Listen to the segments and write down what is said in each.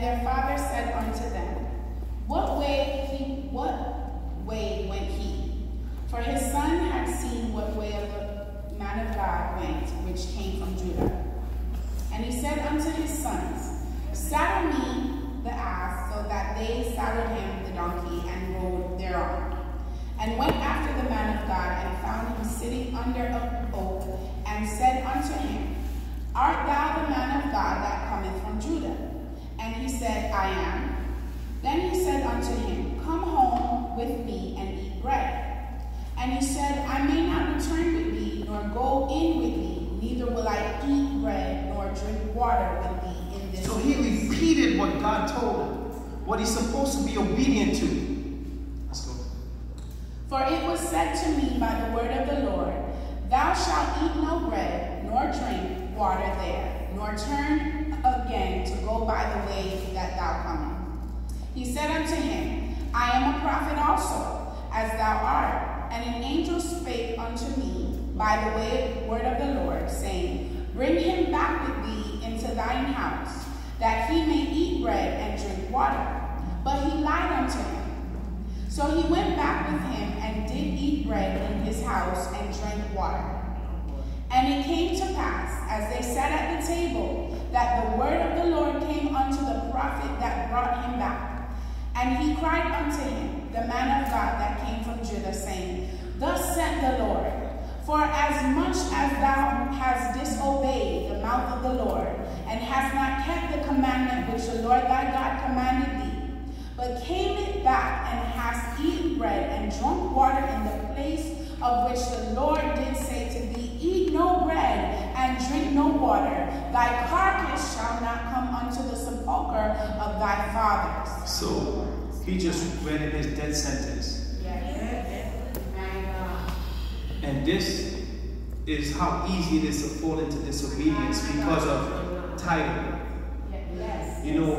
And their father said unto them, What way he what way went he? For his son had seen what way of the man of God went, which came from Judah. And he said unto his sons, Saddle me the ass, so that they saddled him the donkey and rode thereon. And went after the man of God, and found him sitting under a oak, and said unto him, Art thou the man of God that cometh from Judah? And he said, I am. Then he said unto him, Come home with me and eat bread. And he said, I may not return with thee, nor go in with thee, neither will I eat bread nor drink water with thee in this. So he repeated what God told him, what he's supposed to be obedient to. Let's go. For it was said to me by the word of the Lord, Thou shalt eat no bread, nor drink water there, nor turn to go by the way that thou comest. He said unto him, I am a prophet also, as thou art. And an angel spake unto me by the way, word of the Lord, saying, Bring him back with thee into thine house, that he may eat bread and drink water. But he lied unto him. So he went back with him and did eat bread in his house and drank water. And it came to pass, as they sat at the table, that the word of the Lord came unto the prophet that brought him back. And he cried unto him, the man of God that came from Judah, saying, Thus said the Lord, For as much as thou hast disobeyed the mouth of the Lord, and hast not kept the commandment which the Lord thy God commanded thee, but came it back and hast eaten bread and drunk water in the place of which the Lord did say to thee, Eat no bread and drink no water. Thy carcass shall not come unto the sepulchre of thy fathers. So he just read his death sentence. And this is how easy it is to fall into disobedience because of title. You know,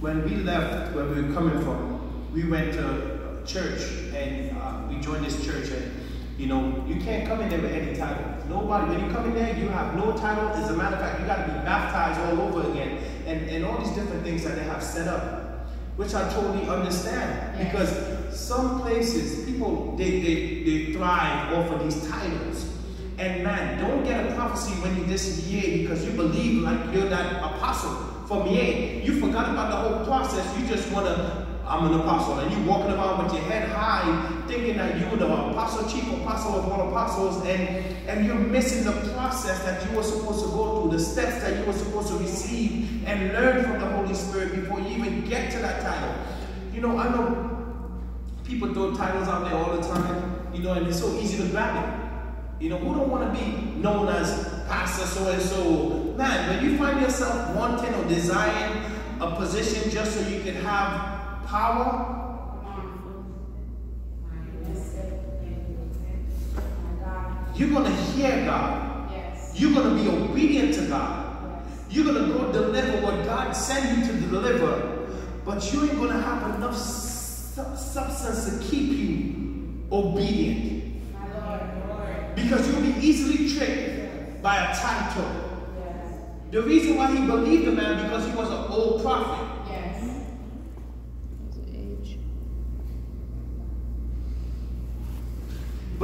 when we left where we were coming from, we went to church and uh, we joined this church and you know, you can't come in there with any title. Nobody, when you come in there, you have no title. As a matter of fact, you got to be baptized all over again. And, and all these different things that they have set up, which I totally understand. Yes. Because some places, people, they, they, they thrive off of these titles. And man, don't get a prophecy when you this year because you believe like you're that apostle from yea. You forgot about the whole process. You just want to, I'm an apostle. And you walking around with your head high, thinking that you're the apostle, chief apostle of all apostles, and, and you're missing the process that you were supposed to go through, the steps that you were supposed to receive and learn from the Holy Spirit before you even get to that title. You know, I know people throw titles out there all the time, you know, and it's so easy to grab it. You know, who don't want to be known as pastor so and so? Man, when you find yourself wanting or desiring a position just so you can have power, you're going to hear God. Yes. You're going to be obedient to God. You're going to go deliver what God sent you to deliver. But you ain't going to have enough su- substance to keep you obedient. Lord, Lord. Because you'll be easily tricked by a title. The reason why he believed the man because he was an old prophet. Yes.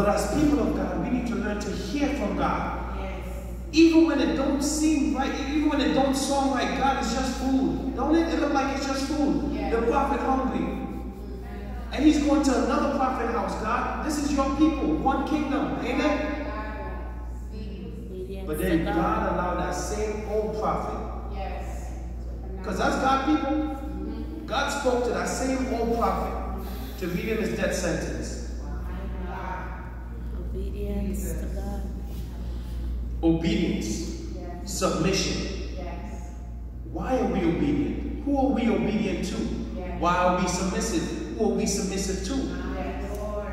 But as people of God, we need to learn to hear from God. Yes. Even when it don't seem right, even when it don't sound like God is just food. Don't it, it look like it's just food? Yeah. The prophet hungry. And he's going to another prophet house. God, this is your people, one kingdom. Amen. But then God allowed that same old prophet. Yes. Because that's God people. God spoke to that same old prophet to read him his death sentence. Obedience to God. Obedience. Yes. Submission. Yes. Why are we obedient? Who are we obedient to? Yes. Why are we submissive? Who are we submissive to? Yes. Lord.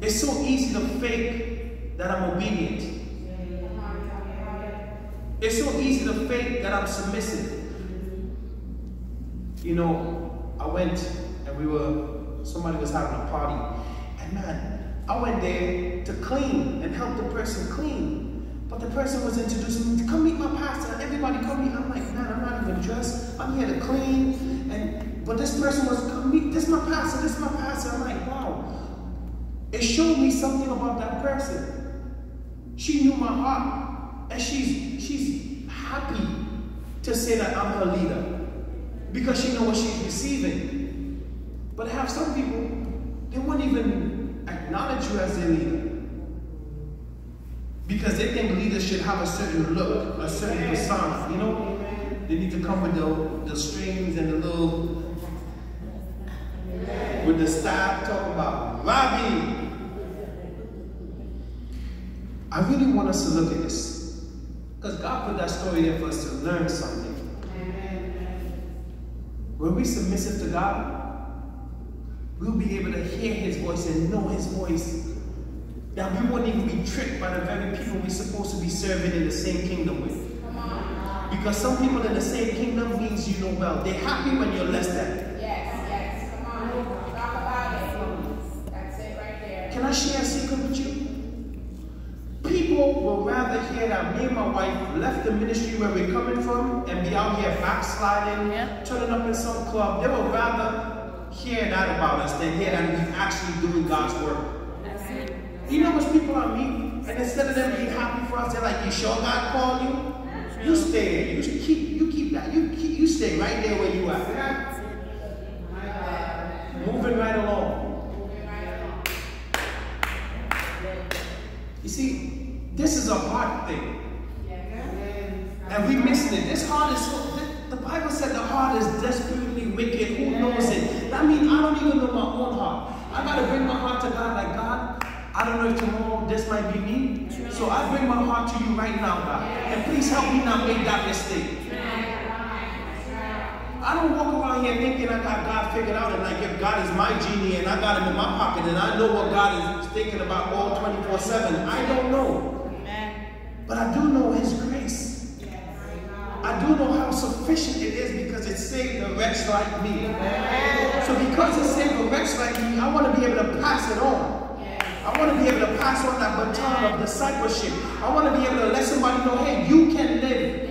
It's so easy to fake that I'm obedient. It's so easy to fake that I'm submissive. You know, I went and we were, somebody was having a party. And man, I went there to clean and help the person clean. But the person was introducing me, to come meet my pastor. Everybody come meet. I'm like, man, I'm not even dressed. I'm here to clean, and but this person was come meet. This my pastor. This my pastor. I'm like, wow. It showed me something about that person. She knew my heart, and she's she's happy to say that I'm her leader because she knows what she's receiving. But I have some people, they won't even acknowledge you as their leader. Because they think leaders should have a certain look, a certain persona, you know? They need to come with the, the strings and the little, with the staff talking about, Robbie. I really want us to look at this. Because God put that story there for us to learn something. When we submissive to God, we'll be able to hear his voice and know his voice. That we won't even be tricked by the very people we're supposed to be serving in the same kingdom with. Because some people in the same kingdom means you know well. They're happy when you're less than. Yes, yes. Come on. Talk about it. That's it right there. Can I share a secret with you? People will rather hear that me and my wife left the ministry where we're coming from and be out here backsliding, Yeah. turning up in some club. They would rather hear that about us than hear that we're actually doing God's work. You know which people I meet? And instead of them being happy for us, they're like, you sure God called you? You stay. You keep you keep that. You keep you stay right there where you are. Moving right along. You see, this is a heart thing. And we missing it. This heart is so the, the Bible said the heart is desperately wicked. Who knows it? That means I don't even know my own heart. I gotta bring my heart to God like God. I don't know if tomorrow this might be me. So I bring my heart to you right now, God. And please help me not make that mistake. I don't walk around here thinking I got God figured out and like if God is my genie and I got him in my pocket and I know what God is thinking about all 24-7. I don't know. Amen. But I do know his grace. I do know how sufficient it is because it saved a wretch like me. So because it saved a wretch like me, I want to be able to pass it on. I want to be able to pass on that baton of discipleship. I want to be able to let somebody know, hey, you can live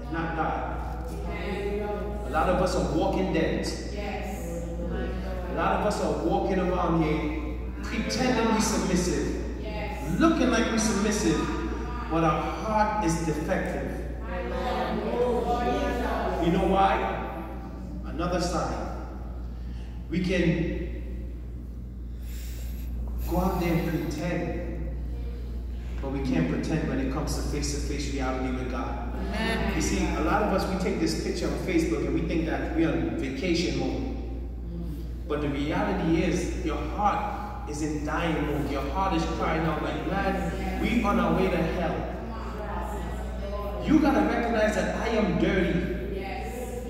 and not die. A lot of us are walking dead. A lot of us are walking around here pretending we're submissive, looking like we're submissive, but our heart is defective. You know why? Another sign. We can go out there and pretend, but we can't pretend when it comes to face-to-face reality with God. You see, a lot of us, we take this picture on Facebook and we think that we're on vacation mode. But the reality is, your heart is in dying mode. Your heart is crying out like, man, we on our way to hell. You gotta recognize that I am dirty.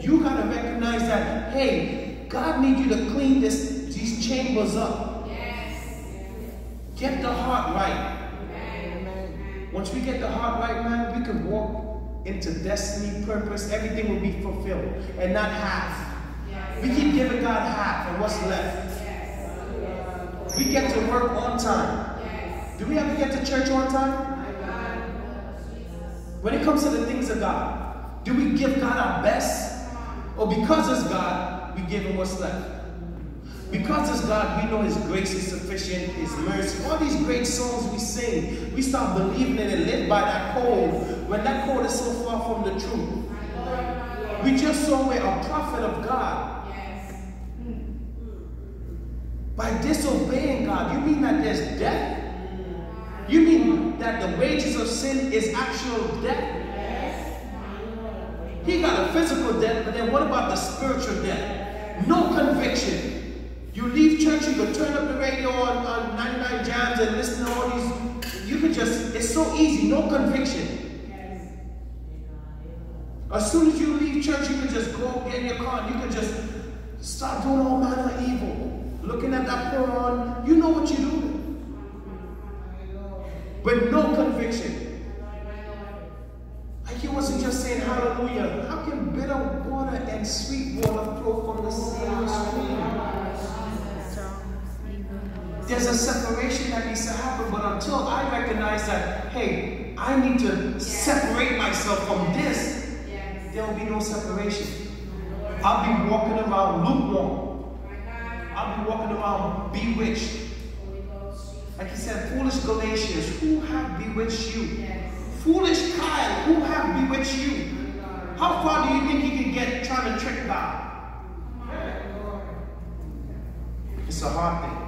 You gotta recognize that, hey, God needs you to clean this, these chambers up. Yes. Get the heart right. Amen. Once we get the heart right, man, we can walk into destiny, purpose, everything will be fulfilled and not half. We keep giving God half and what's left. We get to work on time. Do we ever get to church on time? When it comes to the things of God, do we give God our best? Or because it's God, we give him what's left? Because it's God, we know His grace is sufficient, His mercy. All these great songs we sing, we start believing in and live by that code when that code is so far from the truth. We just saw where a prophet of God, Yes. by disobeying God, you mean that there's death? You mean that the wages of sin is actual death? He got a physical death, but then what about the spiritual death? No conviction. You leave church, you could turn up the radio on, on 99 jams and listen to all these. You could just, it's so easy, no conviction. As soon as you leave church, you could just go get in your car and you could just start doing all manner of evil. Looking at that porn, you know what you're doing. With no conviction. He wasn't just saying hallelujah. How can bitter water and sweet water flow from the same stream? There's a separation that needs to happen, but until I recognize that, hey, I need to separate myself from this, there will be no separation. I'll be walking around lukewarm. I'll be walking around bewitched. Like he said, foolish Galatians, who have bewitched you? Foolish Kyle, who have bewitched you? How far do you think he can get trying to trick God? It's a hard thing.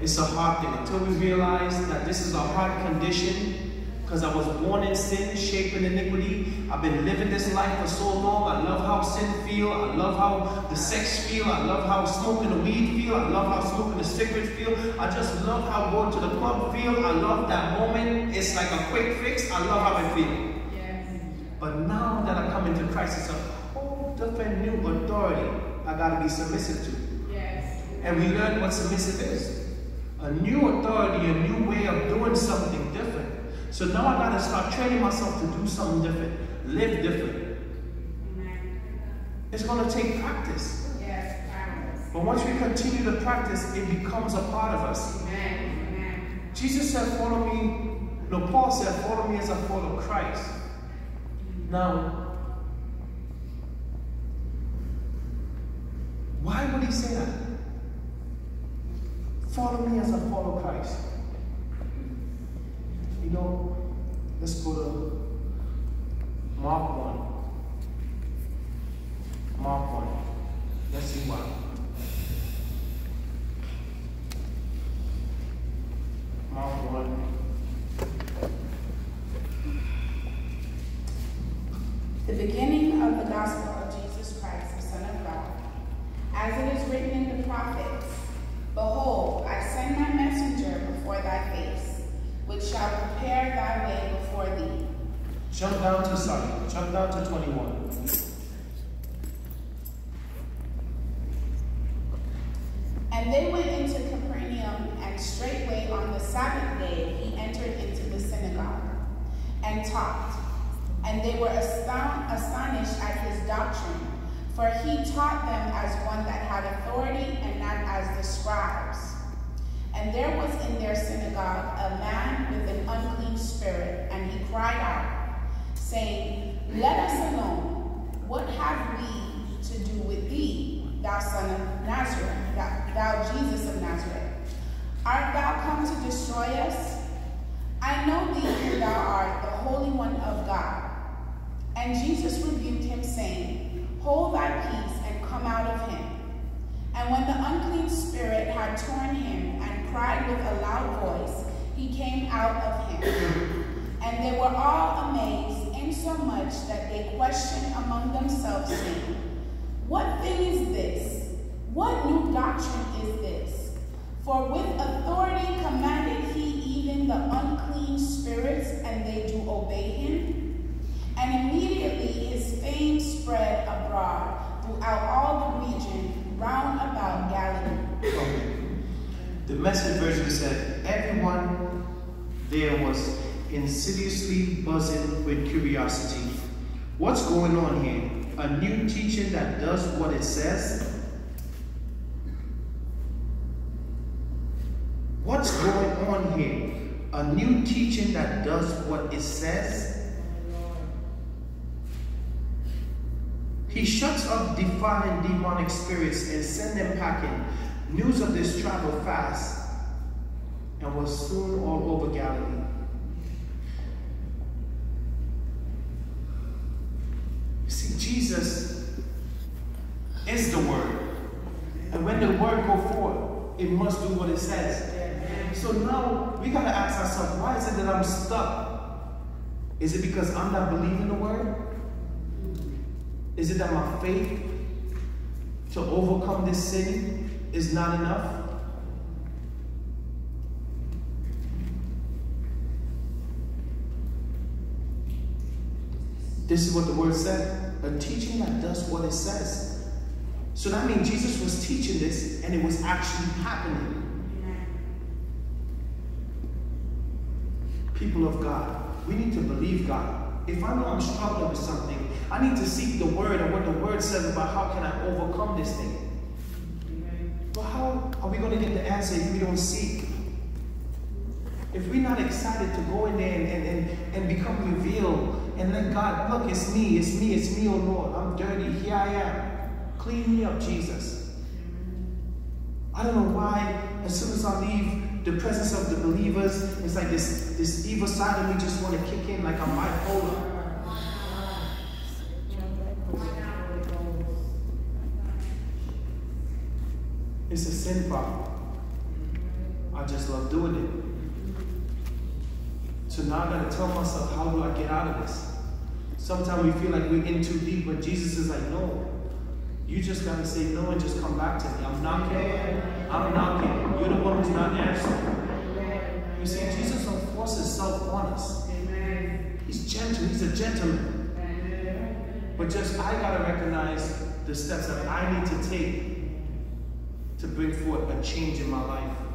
It's a hard thing until we realize that this is a hard condition because I was born in sin, shaped in iniquity. I've been living this life for so long. I love how sin feel. I love how the sex feel. I love how smoking the weed feel. I love how smoking the cigarette feel. I just love how going to the club feel. I love that moment. It's like a quick fix. I love how I feel. But now that I come into Christ, it's a whole different new authority I gotta be submissive to. Yes. And we learn what submissive is. A new authority, a new way of doing something different. So now I gotta start training myself to do something different, live different. Amen. It's gonna take practice. Yes. Practice. But once we continue to practice, it becomes a part of us. Amen. Amen. Jesus said, follow me. No, Paul said, follow me as I follow Christ. Now, why would he say that? Follow me as I follow Christ. You know, let's go to Mark 1. Mark 1. Let's see why. Mark 1. The beginning of the gospel of Jesus Christ, the Son of God. As it is written in the prophets, Behold, I send my messenger before thy face, which shall prepare thy way before thee. Jump down to sorry, jump down to 21. And they went into Capernaum, and straightway on the Sabbath day he entered into the synagogue and taught. And they were aston- astonished at his doctrine, for he taught them as one that had authority and not as the scribes. And there was in their synagogue a man with an unclean spirit, and he cried out, saying, Let us alone. What have we to do with thee, thou son of Nazareth, thou, thou Jesus of Nazareth? Art thou come to destroy us? I know thee thou art, the Holy One of God. And Jesus rebuked him, saying, Hold thy peace and come out of him. And when the unclean spirit had torn him and cried with a loud voice, he came out of him. And they were all amazed, insomuch that they questioned among themselves, saying, What thing is this? What new doctrine is this? For with authority commanded he even the unclean spirits, and they do obey him? And immediately his fame spread abroad throughout all the region round about Galilee. The message version said, Everyone there was insidiously buzzing with curiosity. What's going on here? A new teaching that does what it says? What's going on here? A new teaching that does what it says? He shuts up defiling demonic spirits and send them packing. News of this traveled fast and was soon all over Galilee. You see, Jesus is the Word. And when the Word go forth, it must do what it says. So now we gotta ask ourselves, why is it that I'm stuck? Is it because I'm not believing the Word? Is it that my faith to overcome this sin is not enough? This is what the word said a teaching that does what it says. So that means Jesus was teaching this and it was actually happening. People of God, we need to believe God. If I know I'm struggling with something, I need to seek the word and what the word says about how can I overcome this thing. But how are we going to get the answer if we don't seek? If we're not excited to go in there and, and, and, and become revealed and let God, look, it's me, it's me, it's me, oh Lord. I'm dirty. Here I am. Clean me up, Jesus. I don't know why, as soon as I leave the presence of the believers, it's like this, this evil side of me just want to kick in like I'm bipolar. It's a sin problem. I just love doing it. So now I gotta tell myself, how do I get out of this? Sometimes we feel like we're in too deep, but Jesus is like, no. You just gotta say no and just come back to me. I'm knocking. I'm knocking. You're the one who's not answering. You see, Jesus don't force himself on us. He's gentle. He's a gentleman. But just I gotta recognize the steps that I need to take to bring forth a change in my life.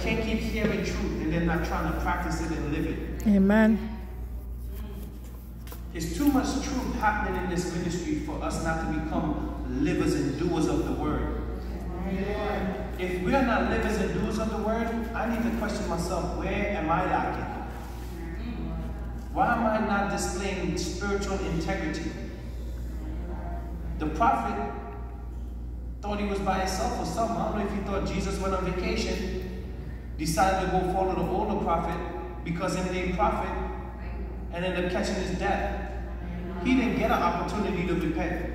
Can't keep hearing truth and then not trying to practice it and live it. Amen. There's too much truth happening in this ministry for us not to become livers and doers of the word. Amen. If we are not livers and doers of the word, I need to question myself where am I lacking? Why am I not displaying spiritual integrity? The prophet thought he was by himself or something. I don't know if he thought Jesus went on vacation, decided to go follow the older prophet because he named prophet and ended up catching his death. He didn't get an opportunity to repent.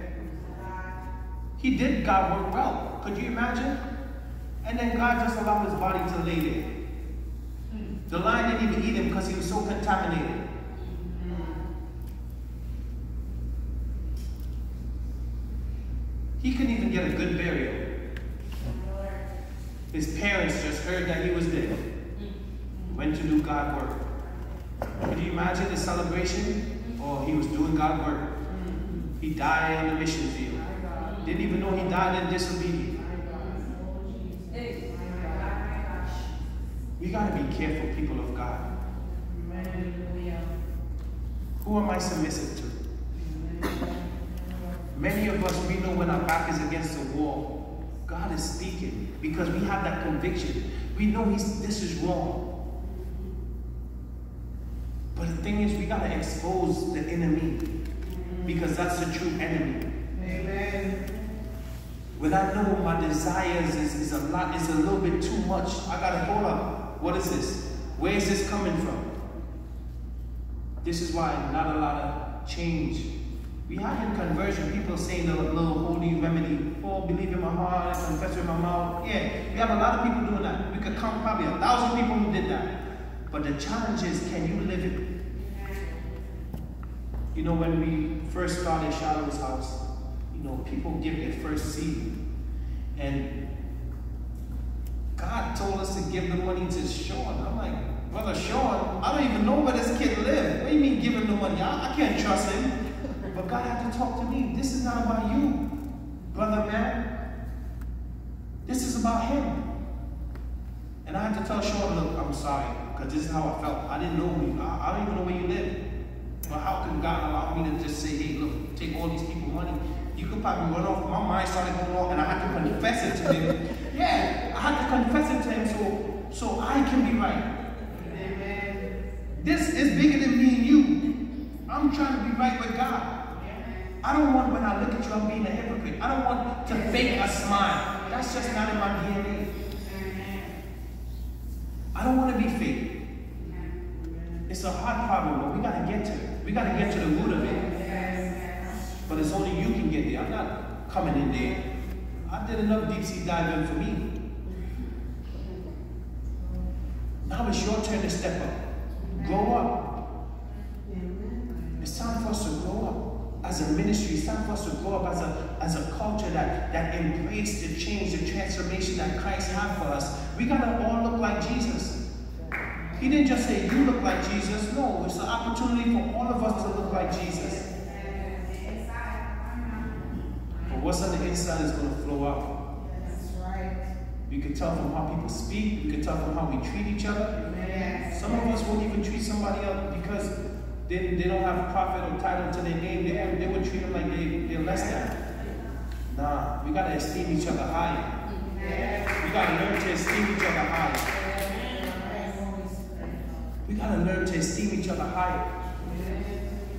He did God work well. Could you imagine? And then God just allowed his body to lay there. The lion didn't even eat him because he was so contaminated. He couldn't even get a good burial. His parents just heard that he was dead. Went to do God work. Can you imagine the celebration? Oh, he was doing God work. He died on the mission field. Didn't even know he died in disobedience. We got to be careful, people of God. Who am I submissive to? Many of us, we know when our back is against the wall, God is speaking because we have that conviction. We know he's, this is wrong. But the thing is, we got to expose the enemy because that's the true enemy. Amen. When I know my desires is, is a lot, is a little bit too much, I got to hold up. What is this? Where is this coming from? This is why not a lot of change. We have in conversion people saying the little holy remedy, oh, believe in my heart, confess with my mouth. Yeah, we have a lot of people doing that. We could count probably a thousand people who did that. But the challenge is, can you live it? You know, when we first started Shiloh's house, you know, people give their first seed. And God told us to give the money to Sean. I'm like, Brother Sean, I don't even know where this kid lives. What do you mean giving the money? I, I can't trust him. God had to talk to me. This is not about you, brother man. This is about him. And I had to tell Sean, look, I'm sorry, because this is how I felt. I didn't know you. I, I don't even know where you live. But how can God allow me to just say, hey, look, take all these people money? You could probably run off. My mind started going off, and I had to confess it to him. yeah, I had to confess it to him so, so I can be right. Amen. This is bigger than me and you. I'm trying to be right with. I don't want when I look at you, I'm being a hypocrite. I don't want to fake a smile. That's just not in my DNA. I don't want to be fake. It's a hard problem, but we got to get to it. We got to get to the root of it. But it's only you can get there. I'm not coming in there. I did enough deep sea diving for me. Now it's your turn to step up. Grow up. It's time for us to grow up as a ministry. It's time for us to grow up as a, as a culture that, that embrace the change, the transformation that Christ had for us. We gotta all look like Jesus. He didn't just say you look like Jesus. No, it's an opportunity for all of us to look like Jesus. But what's on the inside is gonna flow out. That's right. We can tell from how people speak. We can tell from how we treat each other. Some of us won't even treat somebody else because they, they don't have profit or title to their name. They, they would treat them like they, they're less than. Nah, we gotta esteem each other higher. We gotta learn to esteem each other higher. We gotta learn to esteem each other higher.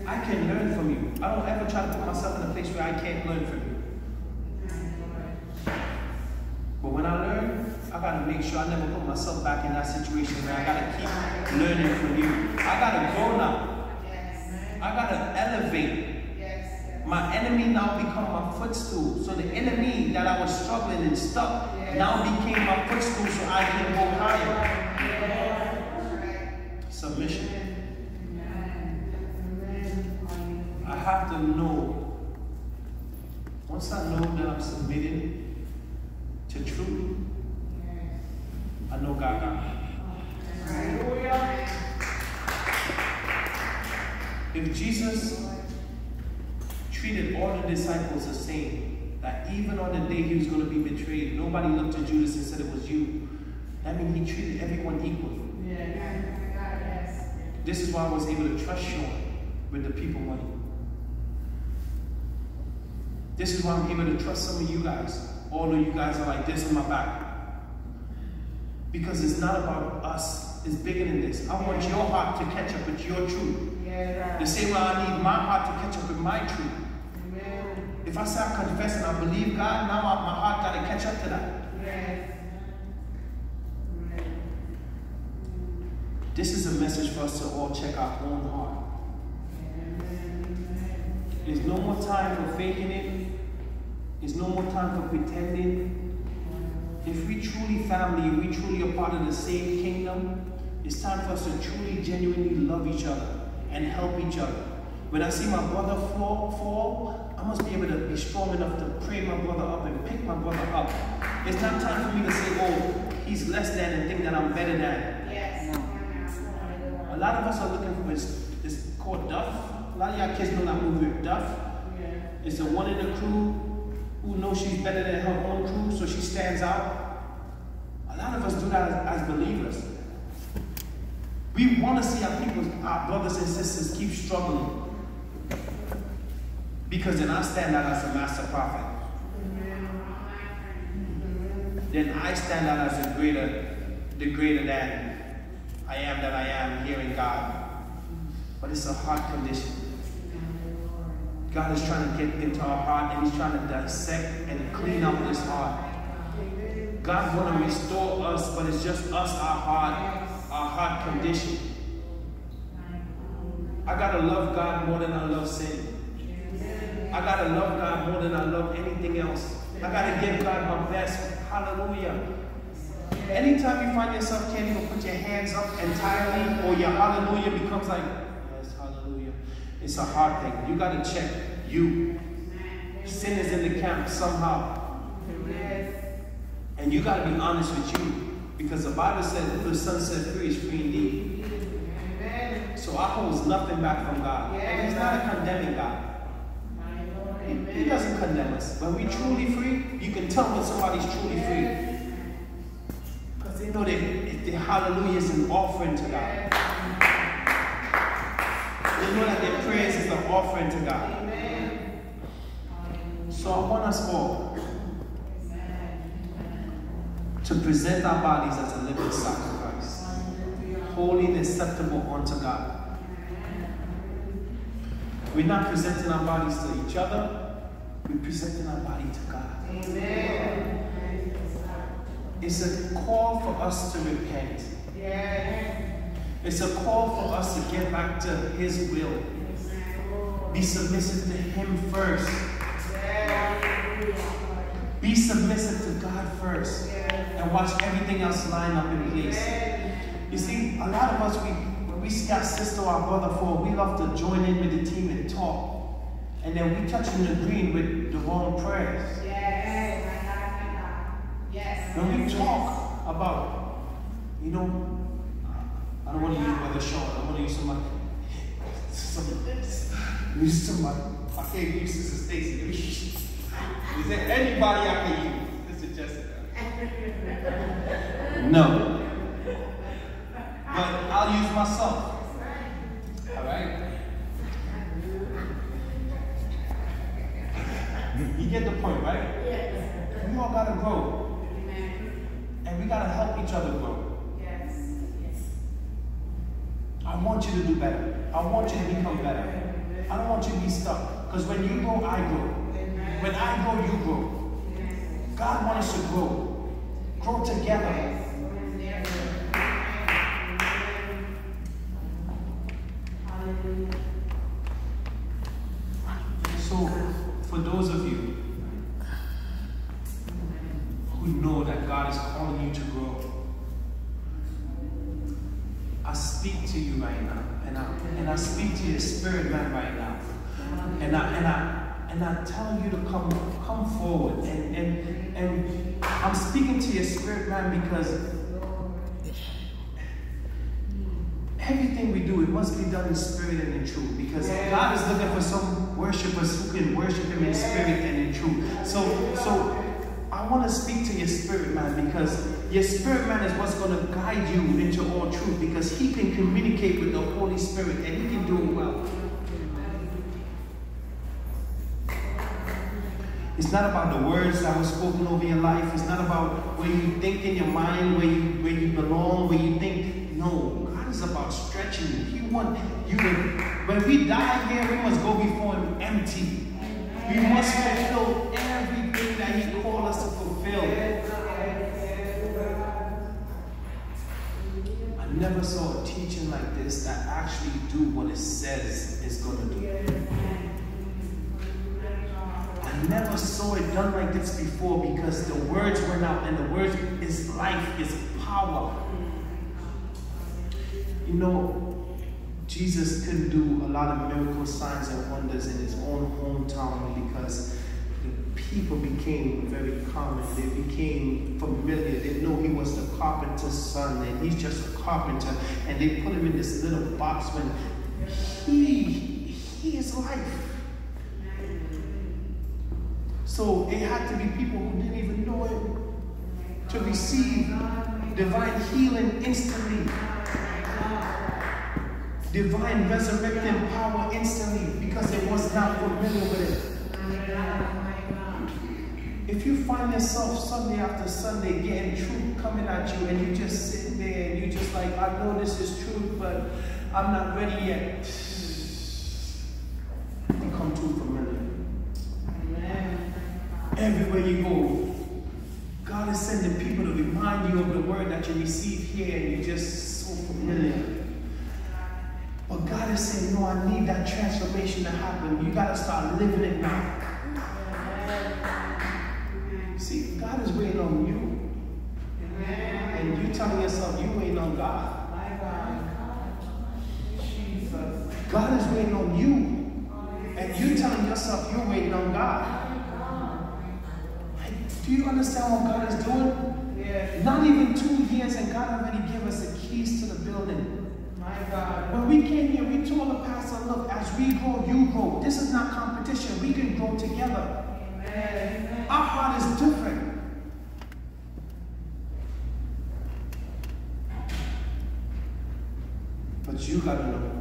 I can learn from you. I don't ever try to put myself in a place where I can't learn from you. But when I learn, I gotta make sure I never put myself back in that situation where I gotta keep learning from you. I gotta grow now. I gotta elevate. My enemy now become my footstool. So the enemy that I was struggling and stuck now became my footstool so I can go higher. Submission. I have to know. Once I know that I'm submitting to truth, I know God got me. If Jesus treated all the disciples the same, that even on the day he was going to be betrayed, nobody looked at Judas and said it was you. That means he treated everyone equally. This is why I was able to trust Sean with the people money. This is why I'm able to trust some of you guys, although you guys are like this in my back. Because it's not about us, it's bigger than this. I want your heart to catch up with your truth. The same way I need my heart to catch up with my truth. If I say I confess and I believe God, now my heart got to catch up to that. This is a message for us to all check our own heart. There's no more time for faking it. There's no more time for pretending. If we truly family, if we truly are part of the same kingdom, it's time for us to truly, genuinely love each other and help each other. When I see my brother fall, fall, I must be able to be strong enough to pray my brother up and pick my brother up. It's not time for me to say, oh, he's less than and think that I'm better than. Yes. A lot of us are looking for this, it's called Duff. A lot of y'all kids know that movie Duff. It's the one in the crew who knows she's better than her own crew, so she stands out. A lot of us do that as, as believers. We want to see our people, our brothers and sisters keep struggling. Because then I stand out as a master prophet. Then I stand out as the greater, the greater than I am that I am here in God. But it's a heart condition. God is trying to get into our heart and He's trying to dissect and clean up this heart. God want to restore us, but it's just us, our heart, our heart condition. I gotta love God more than I love sin. I gotta love God more than I love anything else. I gotta give God my best. Hallelujah. Anytime you find yourself can't even put your hands up entirely, or your hallelujah becomes like, yes, hallelujah. It's a hard thing. You gotta check you. Sin is in the camp somehow. And you gotta be honest with you. Because the Bible says, who the Son set free is free indeed. So I hold nothing back from God. And He's not a condemning God. He, doesn't condemn us. When we truly free, you can tell when somebody's truly free. Because they know that if the hallelujah is an offering to God. They know that their prayers is an offering to God. So I want us all to present our bodies as a living sacrifice, holy and acceptable unto God. We're not presenting our bodies to each other, we're presenting our body to God. Amen. It's a call for us to repent. It's a call for us to get back to His will. Be submissive to Him first. Be submissive to God first. And watch everything else line up in place. You see, a lot of us, we when we see our sister or our brother fall, we love to join in with the team and talk. And then we touch and agree with the wrong prayers. Yes. When we talk about, you know, I don't want to use Brother Sean, I want to use somebody. somebody use somebody. I can't use Sister Stacy. Is there anybody I can use? Sister Jessica. No. But I'll use myself. All right? You get the point, right? Yes. We all gotta grow. And we gotta help each other grow. Yes. yes. I want you to do better. I want you to become better. I don't want you to be stuck. Because when you grow, I grow. When I grow, you grow. God wants us to grow. Grow together. So, for those of you who know that God is calling you to grow, I speak to you right now, and I and I speak to your spirit man right now, and I and I and I tell you to come come forward, and and and I'm speaking to your spirit man because everything we do, it must be done in spirit and in truth. Because God is looking for some worshipers who can worship Him in spirit and in truth. So, so I want to speak to your spirit man because your spirit man is what's going to guide you into all truth because he can communicate with the Holy Spirit and he can do it well. It's not about the words that were spoken over your life. It's not about where you think in your mind, where you where you belong, where you think. No, is about stretching you. He want you to. When we die here, we must go before Him empty. We must fulfill everything that He called us to fulfill. I never saw a teaching like this that actually do what it says it's going to do. I never saw it done like this before because the words were out and the words is life, is power. You know, Jesus couldn't do a lot of miracle signs and wonders in his own hometown because the people became very common. They became familiar. They know he was the carpenter's son and he's just a carpenter. And they put him in this little box when he, he is life. So it had to be people who didn't even know him to receive divine healing instantly, divine resurrecting power instantly because it was not familiar with it. If you find yourself Sunday after Sunday getting truth coming at you and you just sitting there and you just like, I know this is truth, but I'm not ready yet. Become too familiar. Everywhere you go, God is sending people to remind you of the word that you receive here and you're just so familiar. God saying, no, I need that transformation to happen. You got to start living it now. See, God is waiting on you. And you telling yourself you waiting on God. God is waiting on you. And you telling yourself you're waiting on God. Do you understand what God is doing? Not even two years and God already gave us the keys to the building. God. When we came here, we told the pastor, look, as we grow, you grow. This is not competition. We can grow together. Amen. Our heart is different. But you gotta know. You gotta be ready to grow.